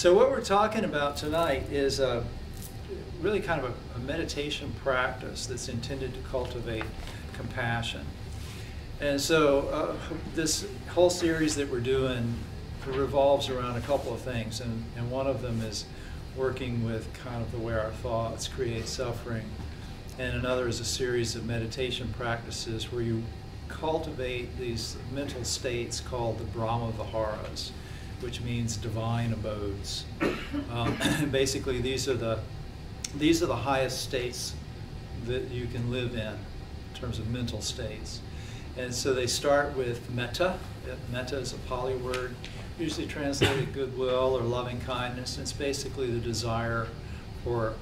So what we're talking about tonight is a, really kind of a, a meditation practice that's intended to cultivate compassion. And so uh, this whole series that we're doing revolves around a couple of things, and, and one of them is working with kind of the way our thoughts create suffering, and another is a series of meditation practices where you cultivate these mental states called the Brahma Viharas, which means divine abodes. Um, basically, these are the these are the highest states that you can live in, in terms of mental states. And so they start with metta. Metta is a Pali word, usually translated goodwill or loving kindness. It's basically the desire for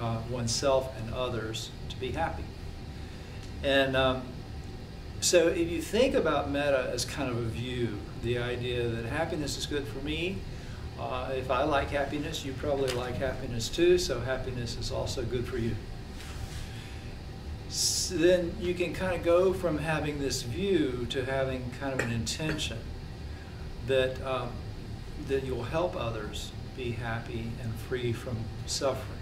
uh, oneself and others to be happy. And um, so if you think about metta as kind of a view, the idea that happiness is good for me, uh, if I like happiness, you probably like happiness too, so happiness is also good for you. So then you can kind of go from having this view to having kind of an intention that, um, that you'll help others be happy and free from suffering.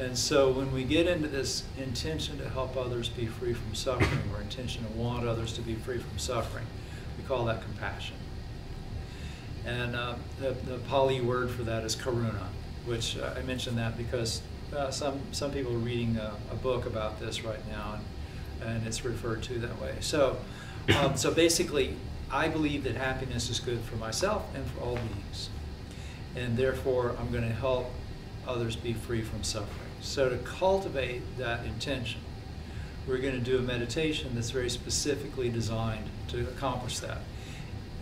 And so when we get into this intention to help others be free from suffering, or intention to want others to be free from suffering, we call that compassion. And uh, the, the Pali word for that is karuna, which uh, I mentioned that because uh, some, some people are reading a, a, book about this right now, and, and it's referred to that way. So, um, so basically, I believe that happiness is good for myself and for all beings. And therefore, I'm going to help others be free from suffering. So to cultivate that intention, we're going to do a meditation that's very specifically designed to accomplish that.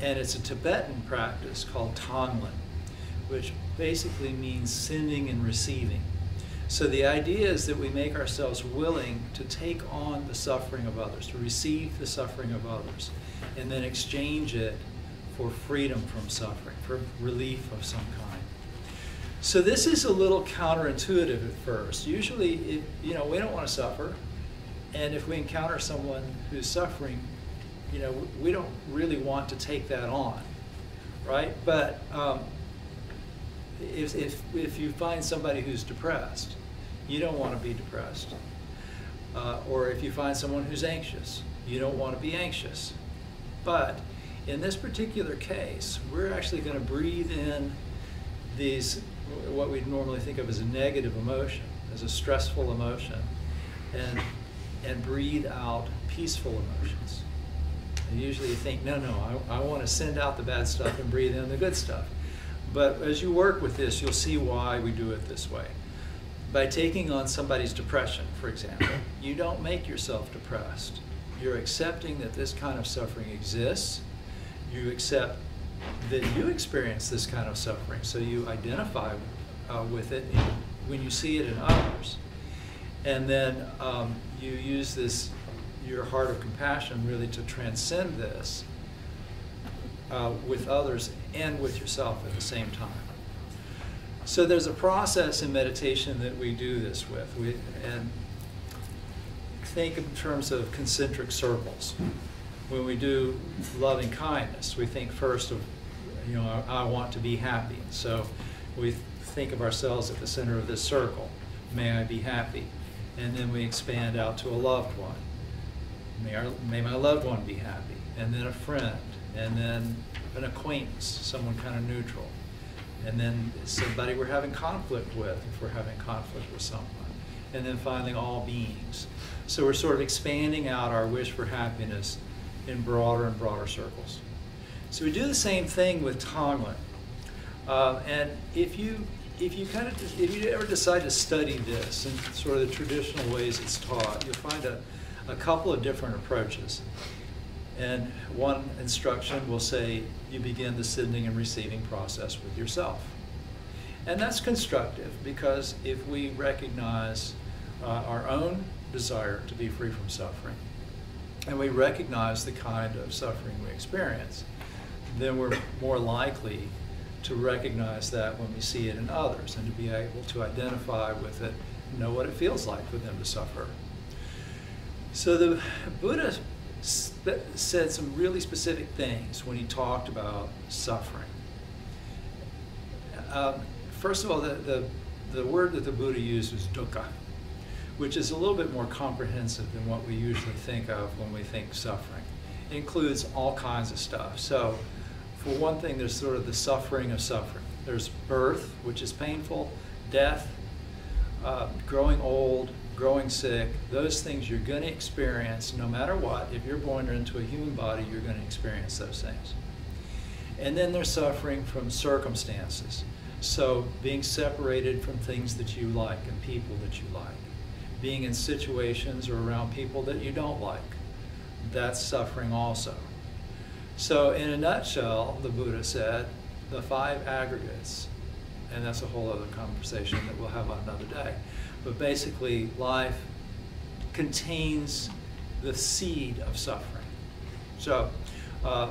And it's a Tibetan practice called Tonglen, which basically means sending and receiving. So the idea is that we make ourselves willing to take on the suffering of others, to receive the suffering of others, and then exchange it for freedom from suffering, for relief of some kind. So this is a little counterintuitive at first. Usually, it, you know, we don't want to suffer, and if we encounter someone who's suffering, you know, we don't really want to take that on, right? But um, if, if, if you find somebody who's depressed, you don't want to be depressed. Uh, or if you find someone who's anxious, you don't want to be anxious. But in this particular case, we're actually going to breathe in these, what we'd normally think of as a negative emotion, as a stressful emotion, and, and breathe out peaceful emotions. And usually you think, no, no, I, I want to send out the bad stuff and breathe in the good stuff. But as you work with this, you'll see why we do it this way. By taking on somebody's depression, for example, you don't make yourself depressed. You're accepting that this kind of suffering exists. You accept that you experience this kind of suffering, so you identify uh, with it when you see it in others. And then um, you use this your heart of compassion really to transcend this uh, with others and with yourself at the same time. So there's a process in meditation that we do this with. We, and think in terms of concentric circles. When we do loving kindness, we think first of, you know, I, want to be happy. So we think of ourselves at the center of this circle. May I be happy. And then we expand out to a loved one May, our, may my loved one be happy, and then a friend, and then an acquaintance, someone kind of neutral, and then somebody we're having conflict with, if we're having conflict with someone, and then finally all beings. So we're sort of expanding out our wish for happiness in broader and broader circles. So we do the same thing with Tonglen. Uh, and if you if you kind of if you ever decide to study this in sort of the traditional ways it's taught, you'll find a a couple of different approaches. And one instruction will say you begin the sending and receiving process with yourself. And that's constructive because if we recognize uh, our own desire to be free from suffering, and we recognize the kind of suffering we experience, then we're more likely to recognize that when we see it in others and to be able to identify with it, know what it feels like for them to suffer so the Buddha said some really specific things when he talked about suffering. um, first of all, the, the, the word that the Buddha used was dukkha, which is a little bit more comprehensive than what we usually think of when we think suffering. It includes all kinds of stuff. So, for one thing, there's sort of the suffering of suffering. There's birth, which is painful, death, uh, growing old, growing sick, those things you're going to experience no matter what. If you're born into a human body, you're going to experience those things. And then there's suffering from circumstances. So being separated from things that you like and people that you like. Being in situations or around people that you don't like. That's suffering also. So in a nutshell, the Buddha said, the five aggregates, and that's a whole other conversation that we'll have on another day. But basically, life contains the seed of suffering. So, uh,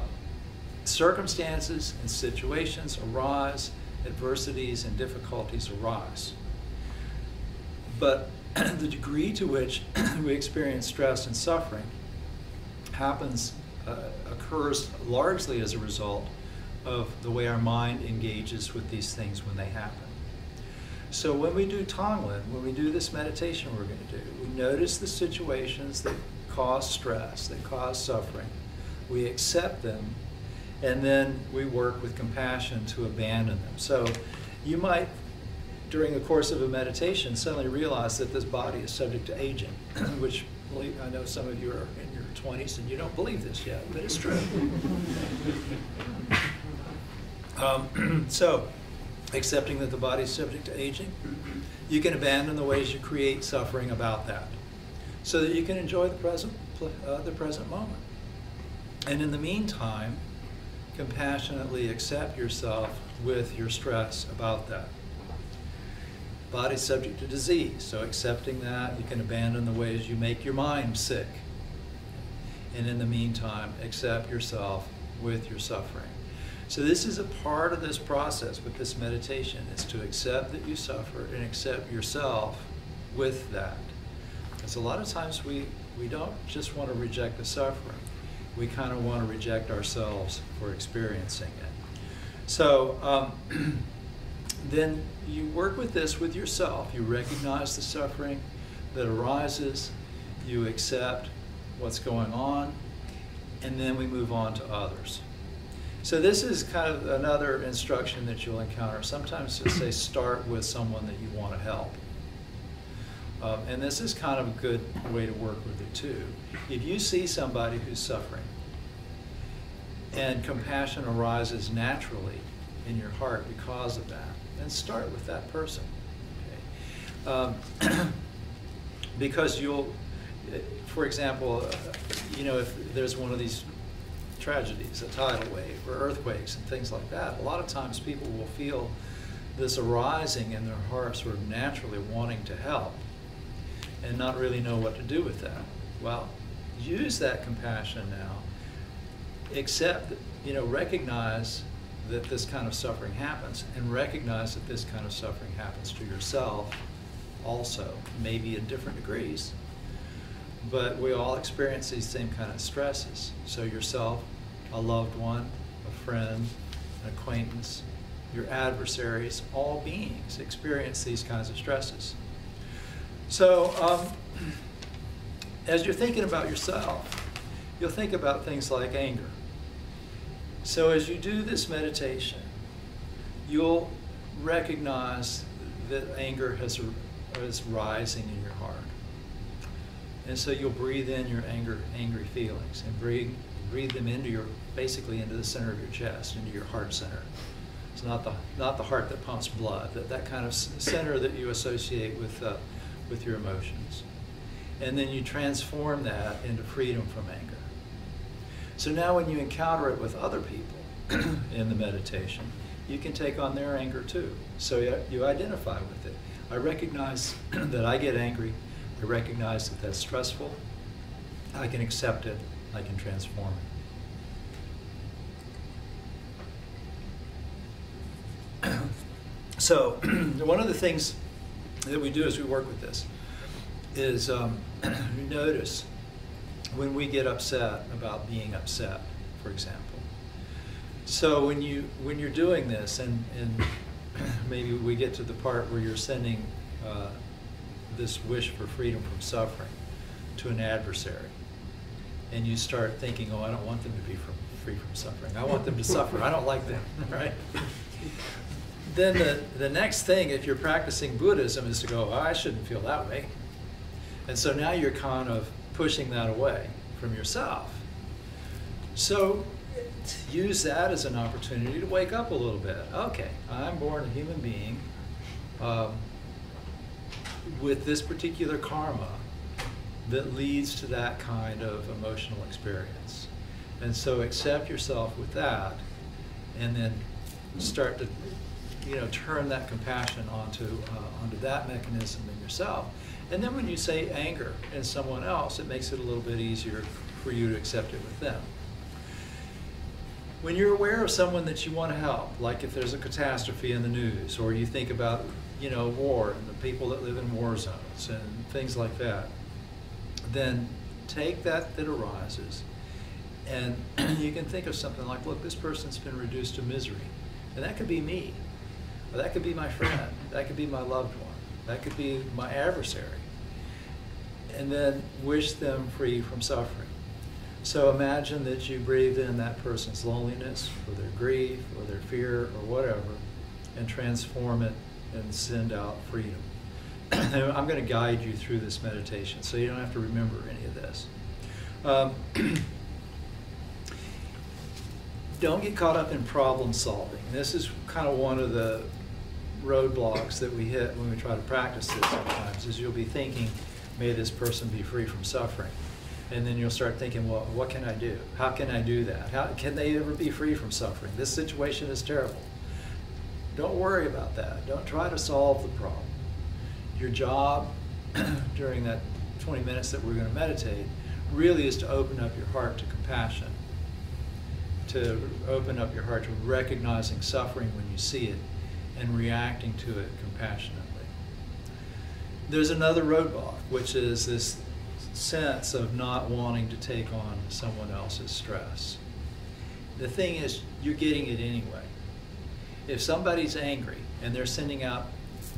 circumstances and situations arise, adversities and difficulties arise. But the degree to which we experience stress and suffering happens, uh, occurs largely as a result of the way our mind engages with these things when they happen. So when we do Tonglen, when we do this meditation we're going to do, we notice the situations that cause stress, that cause suffering. We accept them, and then we work with compassion to abandon them. So you might, during the course of a meditation, suddenly realize that this body is subject to aging, which I know some of you are 20s and you don't believe this yet, but it's true. Um, so, accepting that the body is subject to aging, you can abandon the ways you create suffering about that, so that you can enjoy the present, uh, the present moment. And in the meantime, compassionately accept yourself with your stress about that. Body's subject to disease, so accepting that, you can abandon the ways you make your mind sick. And in the meantime, accept yourself with your suffering. So this is a part of this process with this meditation is to accept that you suffer and accept yourself with that. Because a lot of times we, we don't just want to reject the suffering. We kind of want to reject ourselves for experiencing it. So um, then you work with this with yourself. You recognize the suffering that arises. You accept what's going on. And then we move on to others. So this is kind of another instruction that you'll encounter. Sometimes to say start with someone that you want to help. Um, and this is kind of a good way to work with it too. If you see somebody who's suffering and compassion arises naturally in your heart because of that, then start with that person. Okay? Um, because you'll, for example, uh, you know, if there's one of these tragedies, a tidal wave or earthquakes and things like that, a lot of times people will feel this arising in their heart sort of naturally wanting to help and not really know what to do with that. Well, use that compassion now. Accept, you know, recognize that this kind of suffering happens and recognize that this kind of suffering happens to yourself also, maybe in different degrees. But we all experience these same kind of stresses. So yourself, a loved one, a friend, an acquaintance, your adversaries, all beings experience these kinds of stresses. So, um, as you're thinking about yourself, you'll think about things like anger. So, as you do this meditation, you'll recognize that anger has, is rising in. And so you'll breathe in your anger, angry feelings and breathe breathe them into your, basically into the center of your chest, into your heart center. It's not the, not the heart that pumps blood, that, that kind of center that you associate with, uh, with your emotions. And then you transform that into freedom from anger. So now when you encounter it with other people in the meditation, you can take on their anger too. So you, you identify with it. I recognize that I get angry. I recognize that that's stressful. I can accept it I can transform it. so one of the things that we do as we work with this is um, notice when we get upset about being upset, for example. So when you when you're doing this and, and maybe we get to the part where you're sending uh, this wish for freedom from suffering to an adversary. And you start thinking, oh, I don't want them to be from, free from suffering. I want them to suffer. I don't like them, right? Then the, the next thing, if you're practicing Buddhism, is to go, oh, I shouldn't feel that way. And so now you're kind of pushing that away from yourself. So use that as an opportunity to wake up a little bit. Okay, I'm born a human being um, with this particular karma that leads to that kind of emotional experience. And so accept yourself with that and then start to you know turn that compassion onto uh, onto that mechanism in yourself. And then when you say anger in someone else, it makes it a little bit easier for you to accept it with them when you're aware of someone that you want to help, like if there's a catastrophe in the news, or you think about, you know, war and the people that live in war zones and things like that, then take that that arises and you can think of something like, look, this person's been reduced to misery. And that could be me. Or that could be my friend. That could be my loved one. That could be my adversary. And then wish them free from suffering. So imagine that you breathe in that person's loneliness or their grief or their fear or whatever and transform it and send out freedom. I'm going to guide you through this meditation so you don't have to remember any of this. Um, don't get caught up in problem solving. This is kind of one of the roadblocks that we hit when we try to practice this sometimes is you'll be thinking, may this person be free from suffering and then you'll start thinking, well, what can I do? How can I do that? How can they ever be free from suffering? This situation is terrible. Don't worry about that. Don't try to solve the problem. Your job during that 20 minutes that we're going to meditate really is to open up your heart to compassion, to open up your heart to recognizing suffering when you see it and reacting to it compassionately. There's another roadblock, which is this sense of not wanting to take on someone else's stress. The thing is, you're getting it anyway. If somebody's angry and they're sending out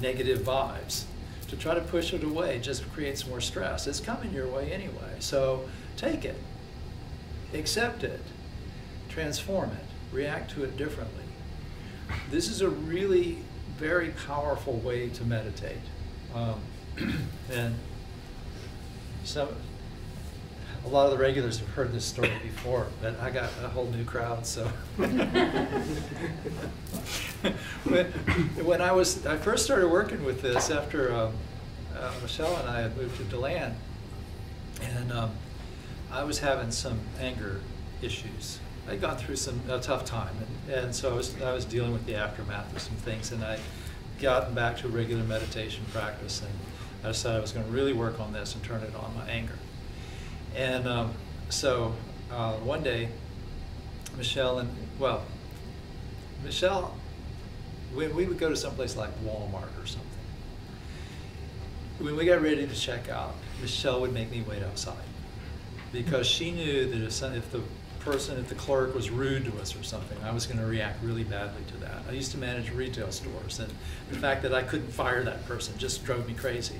negative vibes, to try to push it away just creates more stress. It's coming your way anyway. So take it, accept it, transform it, react to it differently. This is a really very powerful way to meditate. Um, and so a lot of the regulars have heard this story before, but I got a whole new crowd. So when, when, I was I first started working with this after um, uh, Michelle and I had moved to DeLand, and um, I was having some anger issues. I'd gone through some a tough time, and, and so I was I was dealing with the aftermath of some things, and I gotten back to regular meditation practice and I decided I was going to really work on this and turn it on my anger. And um, so uh, one day, Michelle and, well, Michelle, when we would go to someplace like Walmart or something, when we got ready to check out, Michelle would make me wait outside because she knew that if, some, if the person, if the clerk was rude to us or something, I was going to react really badly to that. I used to manage retail stores, and the fact that I couldn't fire that person just drove me crazy.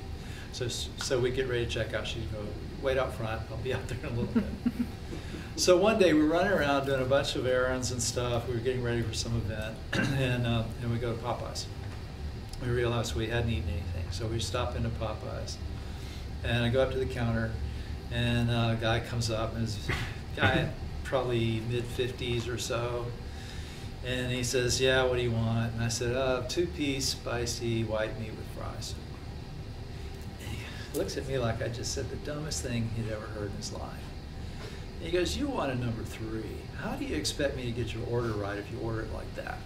So, so we get ready to check out. She'd go, wait out front. I'll be out there in a little bit. so one day we were running around doing a bunch of errands and stuff. We were getting ready for some event, and um, and we go to Popeyes. We realized we hadn't eaten anything, so we stop into Popeyes, and I go up to the counter, and uh, a guy comes up, and this guy probably mid 50s or so. And he says, Yeah, what do you want? And I said, uh, Two piece spicy white meat with fries. Looks at me like I just said the dumbest thing he'd ever heard in his life. And he goes, You want a number three. How do you expect me to get your order right if you order it like that?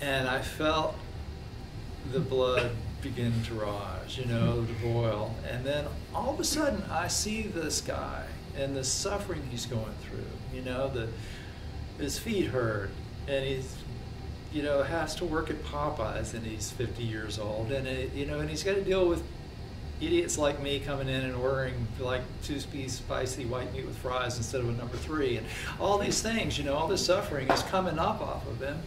And I felt the blood begin to rise, you know, to boil. And then all of a sudden, I see this guy and the suffering he's going through. You know, the his feet hurt, and he's you know has to work at Popeyes, and he's 50 years old, and it, you know, and he's got to deal with idiots like me coming in and ordering like two-piece spicy white meat with fries instead of a number three, and all these things. You know, all this suffering is coming up off of him.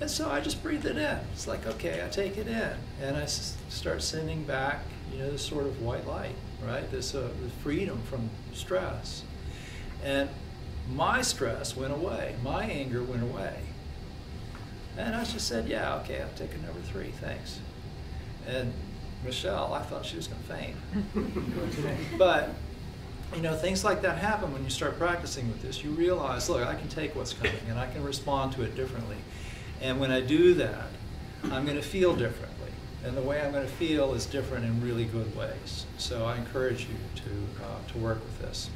And so I just breathe it in. It's like, okay, I take it in. And I start sending back, you know, this sort of white light, right? This uh, freedom from stress. And my stress went away. My anger went away. And I just said, yeah, okay, I'm taking number three, thanks. And Michelle, I thought she was going to faint. but, you know, things like that happen when you start practicing with this. You realize, look, I can take what's coming and I can respond to it differently. And when I do that, I'm going to feel differently. And the way I'm going to feel is different in really good ways. So I encourage you to, uh, to work with this.